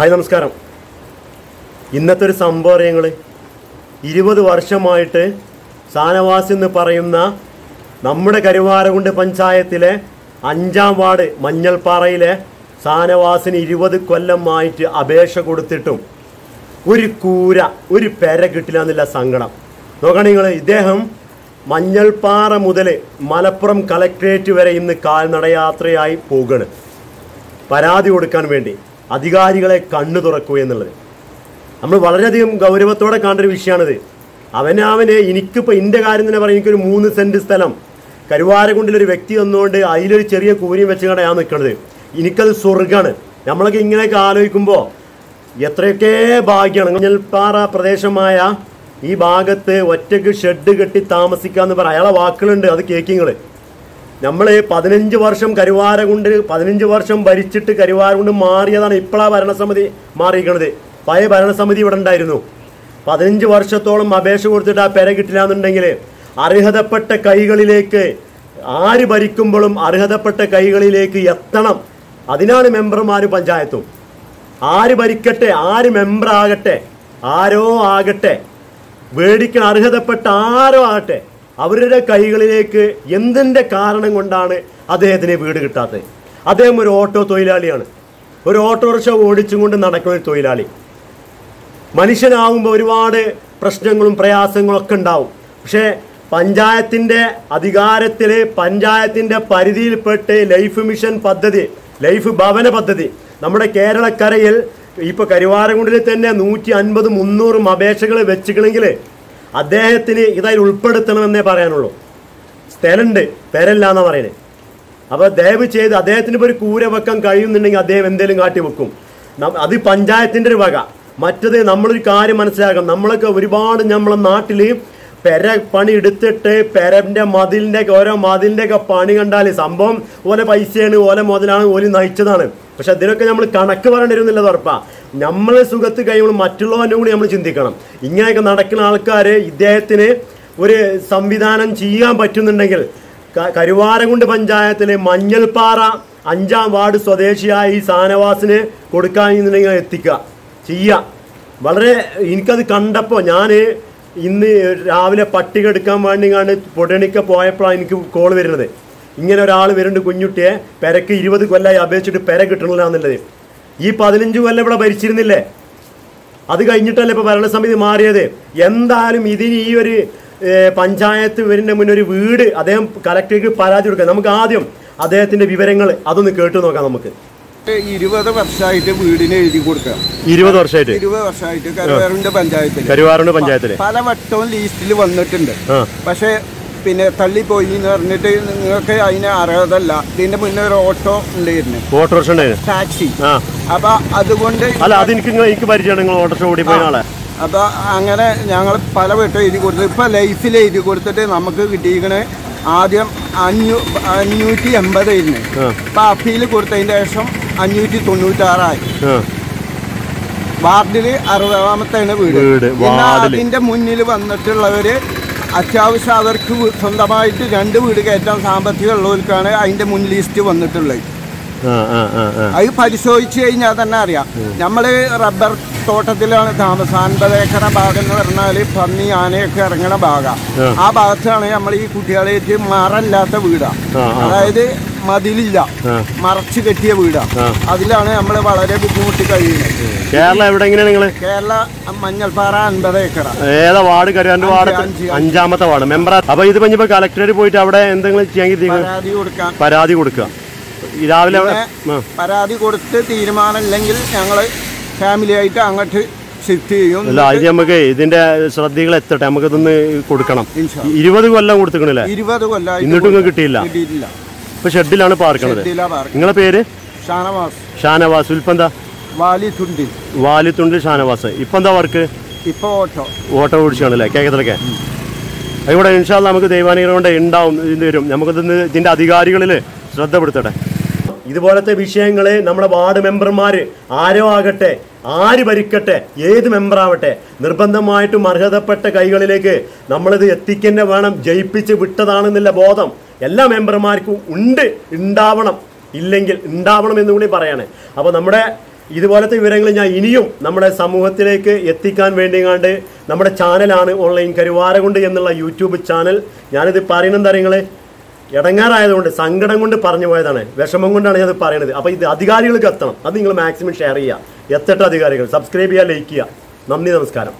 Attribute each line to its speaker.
Speaker 1: Hi നമസ്കാരം. ഇന്നത്തെ ഒരു സംഭവം അറിയങ്ങൾ ഇരുപത് വർഷമായിട്ട് സാനവാസി എന്ന് പറയുന്ന നമ്മുടെ കരുവാരകുണ്ട് പഞ്ചായത്തിലെ അഞ്ചാം വാർഡ് മഞ്ഞൾപ്പാറയിലെ സാനവാസിന് ഇരുപത് കൊല്ലമായിട്ട് അപേക്ഷ കൊടുത്തിട്ടും ഒരു കൂര ഒരു പെര കിട്ടില്ല എന്നുള്ള സങ്കടം. നോക്കണം നിങ്ങൾ ഇദ്ദേഹം മഞ്ഞൾപ്പാറ മുതൽ മലപ്പുറം കളക്ട്രേറ്റ് വരെ ഇന്ന് കാൽനടയാത്രയായി പോകണ് പരാതി കൊടുക്കാൻ വേണ്ടി. അധികാരികളെ കണ്ണു തുറക്കൂ എന്നുള്ളത്. നമ്മൾ വളരെയധികം ഗൗരവത്തോടെ കാണേണ്ട ഒരു വിഷയമാണിത്. അവന് അവന് എനിക്കിപ്പോൾ എന്റെ കാര്യം തന്നെ പറയാം. എനിക്കൊരു മൂന്ന് സെന്റ് സ്ഥലം. കരുവാരകുണ്ടിലൊരു വ്യക്തി വന്നുകൊണ്ട് അതിലൊരു ചെറിയ കൂരിയും വെച്ചുകൊണ്ട് ഞാൻ നിൽക്കുന്നത് എനിക്കത് സ്വർഗമാണ് നമ്മളൊക്കെ ഇങ്ങനെയൊക്കെ ആലോചിക്കുമ്പോൾ എത്രയൊക്കെ ഭാഗ്യമാണ്. മഞ്ഞൾപ്പാറ പ്രദേശമായ ഈ ഭാഗത്ത് ഒറ്റയ്ക്ക് ഷെഡ് കെട്ടി താമസിക്കാന്ന് പറയാം അയാളെ വാക്കുകളുണ്ട്. അത് കേക്കിങ്ങൾ നമ്മൾ പതിനഞ്ച് വർഷം കരുവാരകുണ്ട് പതിനഞ്ച് വർഷം ഭരിച്ചിട്ട് കരുവാരകുണ്ട് മാറിയതാണ് ഇപ്പോഴാണ് ഭരണസമിതി മാറിയിരിക്കുന്നത് പഴയ ഭരണസമിതി ഇവിടെ ഉണ്ടായിരുന്നു. പതിനഞ്ച് വർഷത്തോളം അപേക്ഷ കൊടുത്തിട്ട് ആ പെര കിട്ടില്ല എന്നുണ്ടെങ്കിൽ അർഹതപ്പെട്ട കൈകളിലേക്ക് ആര് ഭരിക്കുമ്പോഴും അർഹതപ്പെട്ട കൈകളിലേക്ക് എത്തണം. അതിനാണ് മെമ്പർമാർ പഞ്ചായത്തും. ആര് ഭരിക്കട്ടെ ആര് മെമ്പർ ആകട്ടെ ആരോ ആകട്ടെ മേടിക്കാൻ അർഹതപ്പെട്ട ആരോ ആകട്ടെ അവരുടെ കൈകളിലേക്ക് എന്തിന്റെ കാരണം കൊണ്ടാണ് അദ്ദേഹത്തിന് വീട് കിട്ടാത്തത്? അദ്ദേഹം ഒരു ഓട്ടോ തൊഴിലാളിയാണ്. ഒരു ഓട്ടോറിക്ഷ ഓടിച്ചും കൊണ്ട് നടക്കുന്ന ഒരു തൊഴിലാളി. മനുഷ്യനാവുമ്പോൾ ഒരുപാട് പ്രശ്നങ്ങളും പ്രയാസങ്ങളും ഒക്കെ ഉണ്ടാവും. പക്ഷേ പഞ്ചായത്തിന്റെ അധികാരത്തിൽ പഞ്ചായത്തിന്റെ പരിധിയിൽപ്പെട്ട് ലൈഫ് മിഷൻ പദ്ധതി ലൈഫ് ഭവന പദ്ധതി നമ്മുടെ കേരളക്കരയിൽ ഇപ്പോൾ കരുവാരകുണ്ടിൽ തന്നെ നൂറ്റി അൻപത് മുന്നൂറും അപേക്ഷകൾ വെച്ചിക്കണമെങ്കിൽ അദ്ദേഹത്തിന് ഇതായി ഉൾപ്പെടുത്തണമെന്നേ പറയാനുള്ളൂ. സ്ഥലമുണ്ട് പേരല്ല എന്നാ പറയുന്നത് അപ്പോൾ ദയവ് ചെയ്ത് അദ്ദേഹത്തിന് ഒരു കൂര വെക്കാൻ കഴിയുന്നുണ്ടെങ്കിൽ അദ്ദേഹം എന്തെങ്കിലും കാട്ടി വെക്കും. അത് പഞ്ചായത്തിന്റെ ഒരു വക. മറ്റത് നമ്മളൊരു കാര്യം മനസ്സിലാക്കാം നമ്മളൊക്കെ ഒരുപാട് നമ്മളെ നാട്ടിൽ പെര പണി എടുത്തിട്ട് പെരന്റെ മതിലിന്റെ ഒക്കെ ഓരോ മതിലിന്റെ ഒക്കെ പണി കണ്ടാൽ സംഭവം ഓലെ പൈസയാണ് ഓലെ മുതലാണ് ഓൽ നയിച്ചതാണ്. പക്ഷെ അതിനൊക്കെ നമ്മൾ കണക്ക് പറയേണ്ടി വരുന്നില്ല ഉറപ്പാ. നമ്മളെ സുഖത്ത് കഴിയുമ്പോൾ മറ്റുള്ളവന്റെ കൂടി നമ്മൾ ചിന്തിക്കണം. ഇങ്ങനെയൊക്കെ നടക്കുന്ന ആൾക്കാർ ഇദ്ദേഹത്തിന് ഒരു സംവിധാനം ചെയ്യാൻ പറ്റുന്നുണ്ടെങ്കിൽ കരുവാരകുണ്ട് പഞ്ചായത്തിലെ മഞ്ഞൾപ്പാറ അഞ്ചാം വാർഡ് സ്വദേശിയായ ഈ സാനവാസിന് കൊടുക്കാന്നുണ്ടെങ്കിൽ എത്തിക്കുക. ചെയ്യുക വളരെ എനിക്കത് കണ്ടപ്പോൾ ഞാൻ ഇന്ന് രാവിലെ പട്ടിക എടുക്കാൻ വേണ്ടി കണ്ട് പൊടണിക്ക പോയപ്പോഴാണ് എനിക്ക് കോൾ വരുന്നത്. ഇങ്ങനെ ഒരാൾ വരുന്നുണ്ട് കുഞ്ഞുട്ടിയെ പെരക്ക് ഇരുപത് കൊല്ലമായി അപേക്ഷിച്ചിട്ട് പെര കിട്ടണില്ലാന്നുള്ളത്. ഈ പതിനഞ്ച് കൊല്ലം ഇവിടെ ഭരിച്ചിരുന്നില്ലേ? അത് കഴിഞ്ഞിട്ടല്ലേ ഇപ്പോൾ ഭരണസമിതി മാറിയത്? എന്തായാലും ഇതിന് ഈ ഒരു പഞ്ചായത്ത് വരുന്ന മുന്നേ ഒരു വീട് അദ്ദേഹം കലക്ടർക്ക് പരാതി കൊടുക്കുക. നമുക്ക് ആദ്യം അദ്ദേഹത്തിന്റെ വിവരങ്ങൾ അതൊന്ന് കേട്ടു നോക്കാം നമുക്ക്.
Speaker 2: ഇരുപത് വർഷമായിട്ട് വീടിന് എഴുതി കൊടുക്കാം
Speaker 1: ഇരുപത് വർഷമായിട്ട്?
Speaker 2: ഇരുപത് വർഷമായിട്ട് കരുവാറുണ്ട് പഞ്ചായത്തിൽ
Speaker 1: കരുവാറുണ്ട് പഞ്ചായത്തിൽ
Speaker 2: പല വട്ടവും ലീസ്റ്റിൽ വന്നിട്ടുണ്ട്. പക്ഷേ പിന്നെ തള്ളിപ്പോയി എന്ന് പറഞ്ഞിട്ട് നിങ്ങൾക്ക് അതിന് അർഹതല്ല. ഇതിന്റെ മുന്നേ ഒരു ഓട്ടോ ഉണ്ടായിരുന്നു.
Speaker 1: Autorickshaw
Speaker 2: taxi. അപ്പൊ അതുകൊണ്ട്
Speaker 1: അല്ല എനിക്ക് പരിചയമാണ് നിങ്ങൾ ഓട്ടോറിക്ഷ ഓടി പോയ ആളെ.
Speaker 2: അപ്പൊ അങ്ങനെ ഞങ്ങൾ പല വട്ടം എഴുതി കൊടുത്തു. ഇപ്പൊ ലൈഫിൽ എഴുതി കൊടുത്തിട്ട് നമുക്ക് കിട്ടിയിരിക്കണ ആദ്യം അഞ്ഞൂ അഞ്ഞൂറ്റി എൺപതായിരുന്നു
Speaker 1: ഇരുന്ന്
Speaker 2: ഇപ്പൊ അപ്പീൽ കൊടുത്തതിന്റെ ശേഷം അഞ്ഞൂറ്റി തൊണ്ണൂറ്റാറായി.
Speaker 1: ആറായി
Speaker 2: വാർഡിൽ അറുപതാമത്തെയാണ് വീട്.
Speaker 1: വീട്,
Speaker 2: പിന്നെ അതിന്റെ മുന്നിൽ വന്നിട്ടുള്ളവര് അത്യാവശ്യം അവർക്ക് സ്വന്തമായിട്ട് രണ്ട് വീട് കയറ്റാൻ സാമ്പത്തികം ഉള്ളവർക്കാണ് അതിന്റെ മുൻ ലിസ്റ്റ് വന്നിട്ടുള്ളത്. അത് പരിശോധിച്ച് കഴിഞ്ഞാൽ തന്നെ അറിയാം. നമ്മൾ റബ്ബർ തോട്ടത്തിലാണ് താമസം അൻപത് ഏക്കറ ഭാഗം എന്ന് പറഞ്ഞാൽ പന്നി ആനയൊക്കെ ഇറങ്ങണ ഭാഗം.
Speaker 1: ആ.
Speaker 2: ഭാഗത്താണ് നമ്മൾ ഈ കുട്ടികളേക്ക് മറല്ലാത്ത വീടാ.
Speaker 1: ആ, ആ.
Speaker 2: അതായത് മതിലില്ല. മറച്ചു കെട്ടിയ വീടാ. അതിലാണ് നമ്മൾ വളരെ ബുദ്ധിമുട്ടി കഴിയുന്നത്.
Speaker 1: കേരള എവിടെ എങ്ങനെയാണ് നിങ്ങൾ?
Speaker 2: കേരള മഞ്ഞൾപ്പാറ അൻപത് ഏക്കർ
Speaker 1: ഏതാ വാർഡ് കരുവാന്റെ വാർഡ്
Speaker 2: അഞ്ച്, അഞ്ച്.
Speaker 1: അഞ്ചാമത്തെ വാർഡ്. മെമ്പർ അപ്പൊ ഇത് കഴിഞ്ഞപ്പോ കളക്ടറേറ്റ് പോയിട്ട് അവിടെ എന്തെങ്കിലും ചെയ്യാൻ
Speaker 2: പരാതി കൊടുക്കാം.
Speaker 1: പരാതി കൊടുക്കുക. രാവിലെ
Speaker 2: പരാതി കൊടുത്ത് തീരുമാനമില്ലെങ്കിൽ ഞങ്ങൾ ഫാമിലി ആയിട്ട് അങ്ങോട്ട് ഷിഫ്റ്റ് ചെയ്യും.
Speaker 1: അല്ല ഇത് നമുക്ക് ഇതിന്റെ ശ്രദ്ധകൾ എത്തട്ടെ. നമുക്ക് ഇതൊന്ന് കൊടുക്കണം. ഇരുപത് കൊല്ലം കൊടുത്തിക്കണില്ലേ
Speaker 2: ഇരുപത് കൊല്ലം
Speaker 1: എന്നിട്ടും കിട്ടിയില്ല.
Speaker 2: കിട്ടിയിട്ടില്ല.
Speaker 1: ഇപ്പൊ ഷെഡിലാണ് പാർക്കണത്
Speaker 2: ഷെഡിലാ പാർക്ക്
Speaker 1: നിങ്ങളെ പേര്?
Speaker 2: ഷാനവാസ്.
Speaker 1: ഷാനവാസ്. ഉൽപ്പന്താ വാലിത്തുണ്ടിൽ
Speaker 2: വാലി തുണ്ടിൽ
Speaker 1: വാലിത്തുണ്ടിൽ ഷാനവാസ്. ഇപ്പൊ എന്താ വർക്ക്?
Speaker 2: ഇപ്പൊ ഓട്ടോ.
Speaker 1: ഓട്ടോ ഓടിച്ചാണല്ലേ? കേക്കത്തിലൊക്കെ. അതുകൂടെ ഇൻഷാൽ നമുക്ക് ദൈവാനുഗ്രഹം കൊണ്ട് ഉണ്ടാവും ഇതിന് വരും. നമുക്കിതൊന്ന് ഇതിന്റെ അധികാരികളിൽ ശ്രദ്ധപ്പെടുത്തട്ടെ ഇതുപോലത്തെ വിഷയങ്ങൾ നമ്മുടെ വാർഡ് മെമ്പർമാർ ആരോ ആകട്ടെ ആര് ഭരിക്കട്ടെ ഏത് മെമ്പറാവട്ടെ നിർബന്ധമായിട്ടും അർഹതപ്പെട്ട കൈകളിലേക്ക് നമ്മളിത് എത്തിക്കന്നെ വേണം. ജയിപ്പിച്ച് വിട്ടതാണെന്നുള്ള ബോധം എല്ലാ മെമ്പർമാർക്കും ഉണ്ട് ഉണ്ടാവണം. ഇല്ലെങ്കിൽ ഉണ്ടാവണം എന്ന് കൂടി പറയാണ്. അപ്പോൾ നമ്മുടെ ഇതുപോലത്തെ വിവരങ്ങൾ ഞാൻ ഇനിയും നമ്മുടെ സമൂഹത്തിലേക്ക് എത്തിക്കാൻ വേണ്ടിങ്ങാണ്ട് നമ്മുടെ ചാനലാണ് ഓൺലൈൻ കരുവാരകുണ്ട് എന്നുള്ള യൂട്യൂബ് ചാനൽ. ഞാനിത് പറയുന്നത് നിങ്ങൾ ഇടങ്ങാറായതുകൊണ്ട് സങ്കടം കൊണ്ട് പറഞ്ഞു പോയതാണ്. വിഷമം കൊണ്ടാണ് ഞാനത് പറയുന്നത് അപ്പോൾ ഇത് അധികാരികൾക്ക് എത്തണം. അത് നിങ്ങൾ മാക്സിമം ഷെയർ ചെയ്യുക. എത്തട്ടെ അധികാരികൾ. സബ്സ്ക്രൈബ് ചെയ്യുക ലൈക്ക് ചെയ്യുക. നന്ദി നമസ്കാരം.